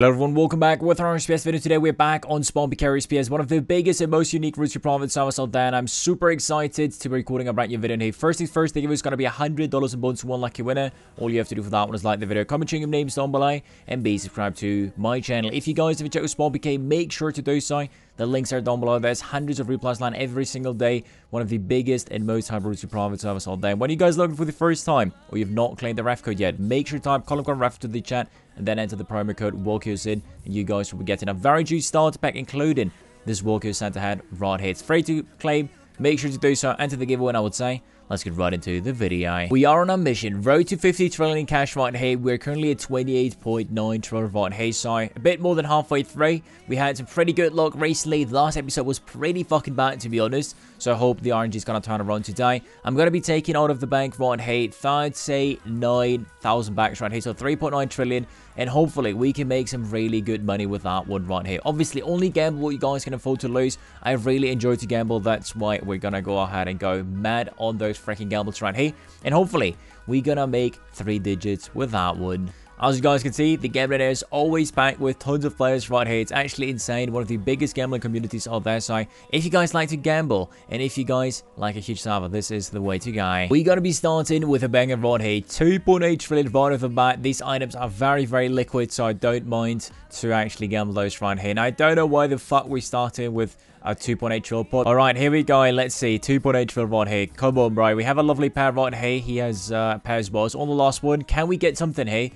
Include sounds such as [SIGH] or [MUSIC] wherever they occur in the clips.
Hello everyone, welcome back with RSPS video. Today we're back on SpawnPK RSPS, one of the biggest and most unique routes to profit servers out there, and I'm super excited to be recording a brand new video. And hey, first things first, the giveaway is going to be $100 in bonus to one lucky winner. All you have to do for that one is like the video, comment your names down below, and be subscribed to my channel. If you guys haven't checked out Spawn PK, make sure to do so. The links are down below. There's hundreds of replies land every single day. One of the biggest and most high routes private servers out there. When you guys looking for the first time, or you've not claimed the ref code yet, make sure to type column code ref to the chat and then enter the promo code WALKCHAOS and you guys will be getting a very juicy starter pack including this Walker Santa Head right here. It's free to claim. Make sure to do so. Enter the giveaway, I would say. Let's get right into the video. We are on a mission. Road to 50 trillion cash right here. We're currently at 28.9 trillion right here. So a bit more than halfway through. We had some pretty good luck recently. The last episode was pretty fucking bad to be honest. So I hope the RNG is going to turn around today. I'm going to be taking out of the bank right here. I'd say 9,000 backs right here. So 3.9 trillion. And hopefully we can make some really good money with that one right here. Obviously only gamble what you guys can afford to lose. I really enjoy to gamble. That's why we're to go ahead and go mad on those freaking gambles right here. And hopefully, we're gonna make three digits with that one. As you guys can see, the gambling area is always packed with tons of players right here. It's actually insane. One of the biggest gambling communities out there. So if you guys like to gamble and if you guys like a huge server, this is the way to go. We're going to be starting with a banger right here. 2.8 trillion right off the bat. These items are very, very liquid. So I don't mind to actually gamble those right here. And I don't know why the fuck we started with a 2.8 trill pot. All right, here we go. Let's see. 2.8 trill right here. Come on, bro. We have a lovely pair right here. He has uh, pairs balls on the last one. Can we get something here?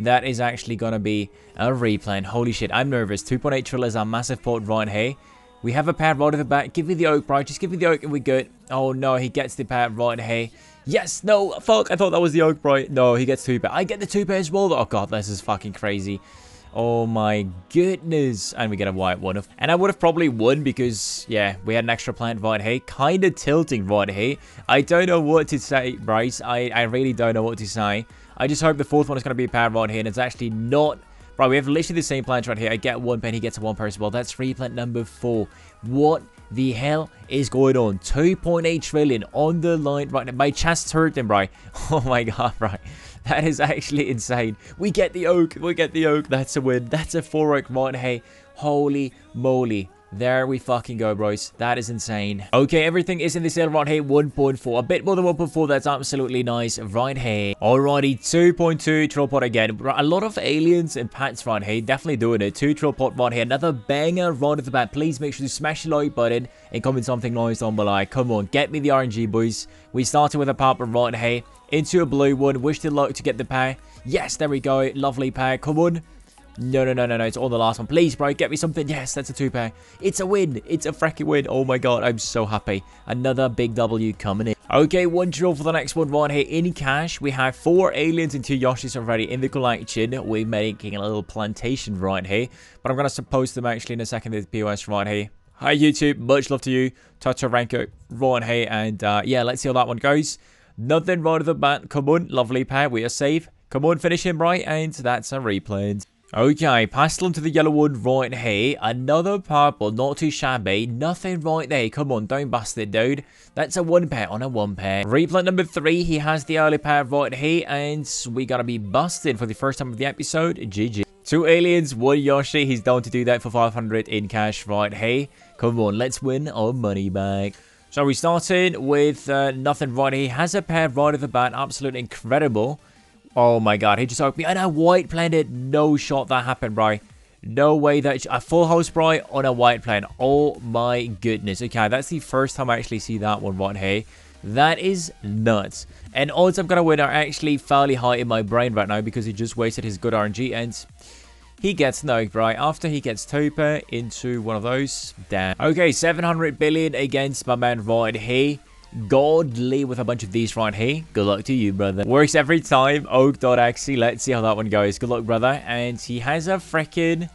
That is actually going to be a replay. holy shit, I'm nervous. 2.8 trill is our massive port right here. We have a pad right the back. Give me the oak, bro. Just give me the oak and we're good. Oh, no. He gets the pad right here. Yes. No. Fuck. I thought that was the oak, bro. No, he gets two pair. I get the two pair as well. Oh, God. This is fucking crazy. Oh my goodness. And we get a white one. And I would have probably won because, yeah, we had an extra plant right here. Kind of tilting right here. I don't know what to say, Bryce. I, I really don't know what to say. I just hope the fourth one is going to be a power right here, and it's actually not... Right, we have literally the same plant right here. I get one pen, he gets a one person. Well, that's free plant number four. What the hell is going on? 2.8 trillion on the line right now. My chest hurting, right? [LAUGHS] Oh my god, right. That is actually insane. We get the oak. We get the oak. That's a win. That's a four oak right here. Holy moly. There we fucking go, bros. That is insane. Okay, everything is in the sale right here. 1.4. A bit more than 1.4. That's absolutely nice right here. Alrighty, 2.2 troll pot again. A lot of aliens and pets right here. Definitely doing it. 2 troll pot right here. Another banger right off the bat. Please make sure to smash the like button and comment something nice down below. Come on, get me the RNG, boys. We started with a purple right here. Into a blue one. Wish the luck to get the pair. Yes, there we go. Lovely pair. Come on. No, no, no, no, no. It's all the last one. Please, bro, get me something. Yes, that's a two-pair. It's a win. It's a freaking win. Oh, my God. I'm so happy. Another big W coming in. Okay, one drill for the next one right here. In cash, we have four aliens and two Yoshis already in the collection. We're making a little plantation right here. But I'm going to post them actually in a second. The POS right here. Hi, YouTube. Much love to you. Touch Ranko right here. And uh, yeah, let's see how that one goes. Nothing right of the bat. Come on. Lovely pair. We are safe. Come on, finish him right. And that's a replay. Okay, pass on to the yellow one right here. Another purple, not too shabby. Nothing right there. Come on, don't bust it, dude. That's a one pair on a one pair. Replant number three, he has the early pair right here. And we gotta be busted for the first time of the episode. GG. Two aliens, one Yoshi. He's down to do that for 500 in cash right here. Come on, let's win our money back. So we started with uh, nothing right here. He has a pair right at the bat. Absolutely incredible. Oh my god, he just opened me. And a white planet. No shot that happened, bro. No way that... A full house, bro, on a white plane. Oh my goodness. Okay, that's the first time I actually see that one right here. That is nuts. And odds I'm going to win are actually fairly high in my brain right now because he just wasted his good RNG and he gets no right after he gets Topa into one of those. Damn. Okay, 700 billion against my man right here godly with a bunch of these right here. Good luck to you, brother. Works every time. Oak.exe. Let's see how that one goes. Good luck, brother. And he has a freaking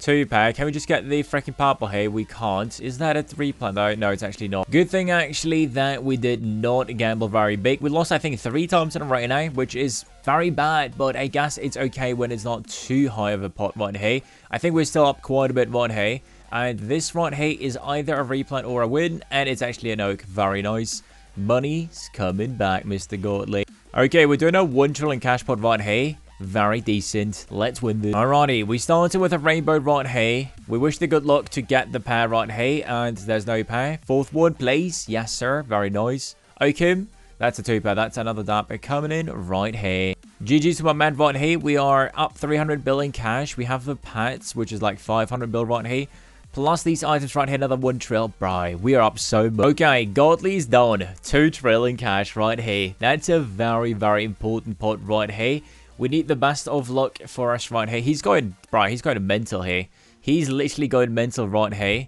two pack. Can we just get the freaking purple here? We can't. Is that a three plan though? No, it's actually not. Good thing actually that we did not gamble very big. We lost I think three times in a row now, which is very bad, but I guess it's okay when it's not too high of a pot right here. I think we're still up quite a bit right here. And this right here is either a replant or a win, and it's actually an oak. Very nice. Money's coming back, Mr. Godly. Okay, we're doing a one trillion cash pot right here. Very decent. Let's win this. Alrighty, we started with a rainbow right here. We wish the good luck to get the pair right here, and there's no pair. Fourth one, please. Yes, sir. Very nice. Oakum. That's a two pair. That's another dapper coming in right here. GG to my man right here. We are up 300 billion cash. We have the pets, which is like 500 bill right here. Plus these items right here, another one trill. Bro, we are up so much. Okay, Godly's done. Two trill in cash right here. That's a very, very important pot right here. We need the best of luck for us right here. He's going, bro, he's going mental here. He's literally going mental right here.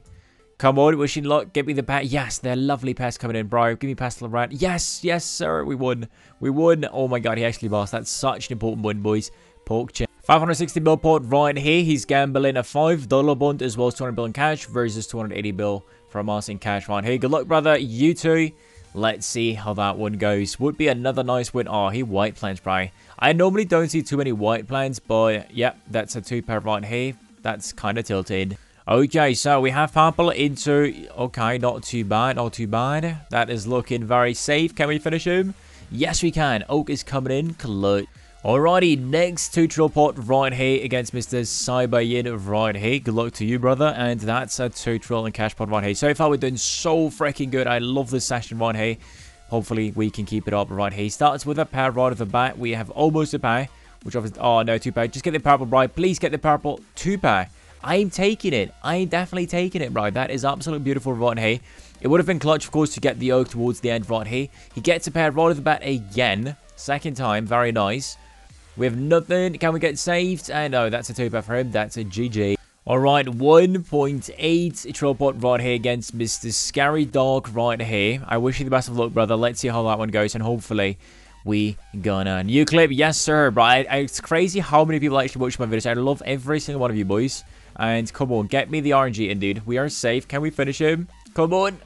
Come on, wishing luck. Give me the pass. Yes, they're lovely pass coming in, bro. Give me pass to. Yes, yes, sir. We won. We won. Oh my god, he actually lost. That's such an important win, boys. Pork chip. 560 bill port right here. He's gambling a $5 bond as well as 200 bill in cash versus 280 bill from us in cash right here. Good luck, brother. You too. Let's see how that one goes. Would be another nice win. Oh, he white plans, bro. I normally don't see too many white plans, but yep, that's a two pair right here. That's kind of tilted. Okay, so we have purple into... Okay, not too bad, not too bad. That is looking very safe. Can we finish him? Yes, we can. Oak is coming in. Clutch. Alrighty, next two-trill pot right here against Mr. Cyberyin right here. Good luck to you, brother. And that's a two-trill and cash pot right here. So far, we're doing so freaking good. I love this session right here. Hopefully, we can keep it up right here. Starts with a pair right off the bat. We have almost a pair, which obviously... Oh, no, two pair. Just get the purple, right? Please get the purple. Two pair. I'm taking it. I'm definitely taking it, right? That is absolutely beautiful right here. It would have been clutch, of course, to get the oak towards the end right here. He gets a pair right off the bat again. Second time. Very nice. We have nothing. Can we get saved? And uh, no, that's a two-pair for him. That's a GG. Alright, 1.8 trill pot right here against Mr. Scary Dog right here. I wish you the best of luck, brother. Let's see how that one goes, and hopefully we gonna. New clip, yes sir, I, it's crazy how many people actually watch my videos. I love every single one of you boys. And come on, get me the RNG in, dude. We are safe. Can we finish him? Come on.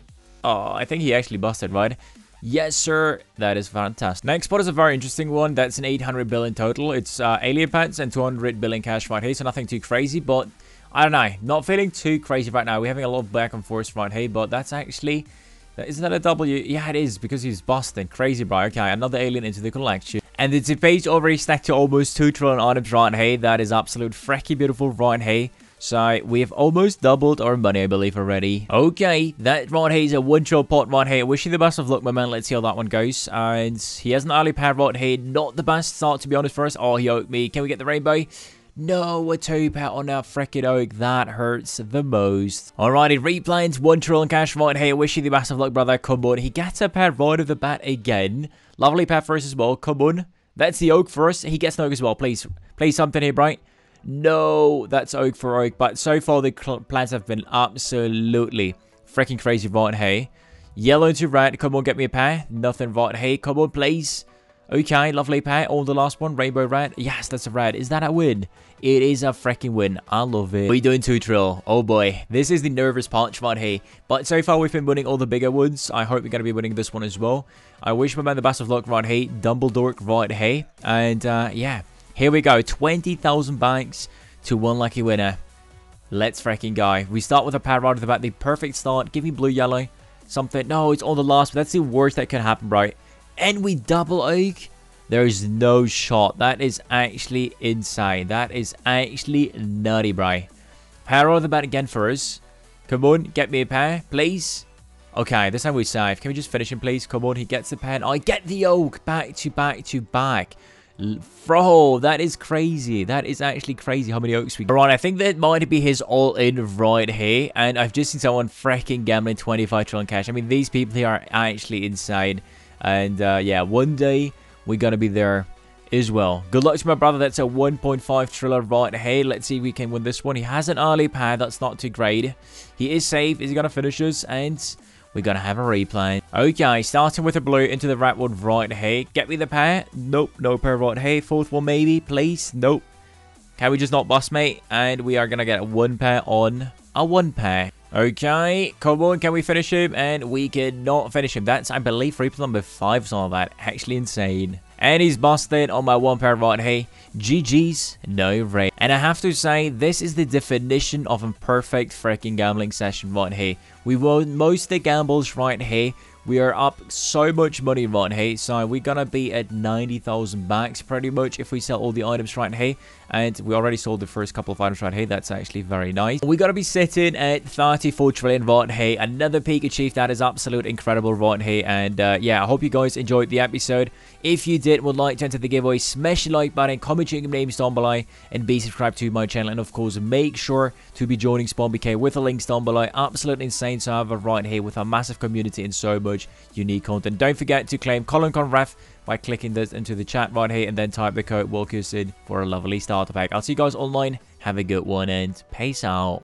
Oh, I think he actually busted, right? Yes, sir. That is fantastic. Next spot is a very interesting one. That's an 800 billion total. It's uh, alien pets and 200 billion cash right here, so nothing too crazy, but I don't know. Not feeling too crazy right now. We're having a lot of back and forth right here, but that's actually... Isn't that a W? Yeah, it is, because he's busting. Crazy, bro. Okay, another alien into the collection. And the page already stacked to almost 2 trillion items right here. That is absolute freaky beautiful right here. So we've almost doubled our money, I believe, already. Okay, that right here is a one shot pot right here. Wish you the best of luck, my man. Let's see how that one goes. And he has an early pad right here. Not the best start, to be honest, for us. Oh, he oaked me. Can we get the rainbow? No, a two pat on that freaking oak. That hurts the most. Alrighty, one trillion cash right here. Wish you the best of luck, brother. Come on. He gets a pad right of the bat again. Lovely pad for us as well. Come on. That's the oak for us. He gets an oak as well. Please, please something here, bright. No, that's oak for oak. But so far, the plans have been absolutely freaking crazy right here. Yellow to red. Come on, get me a pair. Nothing right here. Come on, please. Okay, lovely pair. On the last one, rainbow red. Yes, that's a red. Is that a win? It is a freaking win. I love it. We doing two trill. Oh boy. This is the nervous part right here. But so far, we've been winning all the bigger ones. I hope we're going to be winning this one as well. I wish my man the best of luck right here. Dumbledore right here. And uh, yeah, here we go. 20,000 banks to one lucky winner. Let's freaking go. We start with a pair right off the bat. The perfect start. Give me blue, yellow. Something. No, it's on the last. But that's the worst that can happen, right? And we double oak. There is no shot. That is actually insane. That is actually nutty, bro. Pair of the bat again for us. Come on, get me a pair, please. Okay, this time we save. Can we just finish him, please? Come on, he gets the pen. I get the oak. Back to back to back. Bro, that is crazy. That is actually crazy how many oaks we got. Right, I think that might be his all-in right here. And I've just seen someone freaking gambling 25 trillion cash. I mean, these people here are actually insane. And uh, yeah, one day we're going to be there as well. Good luck to my brother. That's a 1.5 triller right here. Let's see if we can win this one. He has an early pad. That's not too great. He is safe. Is he going to finish us? And we're to have a replay. Okay, starting with a blue into the one right here. Get me the pair. Nope, no pair right here. Fourth one maybe, please. Nope. Can we just not bust, mate? And we are to get a one pair on a one pair. Okay, come on, can we finish him? And we cannot finish him. That's, I believe, replay number five, so that. Actually insane. And he's busted on my one pair right here. GG's, no rate. And I have to say, this is the definition of a perfect freaking gambling session right here. We won most of the gambles right here. We are up so much money right here. So we're to be at 90,000 backs pretty much if we sell all the items right here. And we already sold the first couple of items right here. That's actually very nice. We're to be sitting at 34 trillion right here. Another peak achieved. That is absolute incredible right here. And uh, yeah, I hope you guys enjoyed the episode. If you did, would like to enter the giveaway, smash the like button, comment your names down below, and be subscribed to my channel. And of course, make sure to be joining Spawn PK with the links down below. Absolutely insane server right here with a massive community and so much unique content. Don't forget to claim Colin Ref by clicking this into the chat right here and then type the code WALKCHAOS for a lovely starter pack. I'll see you guys online. Have a good one and peace out.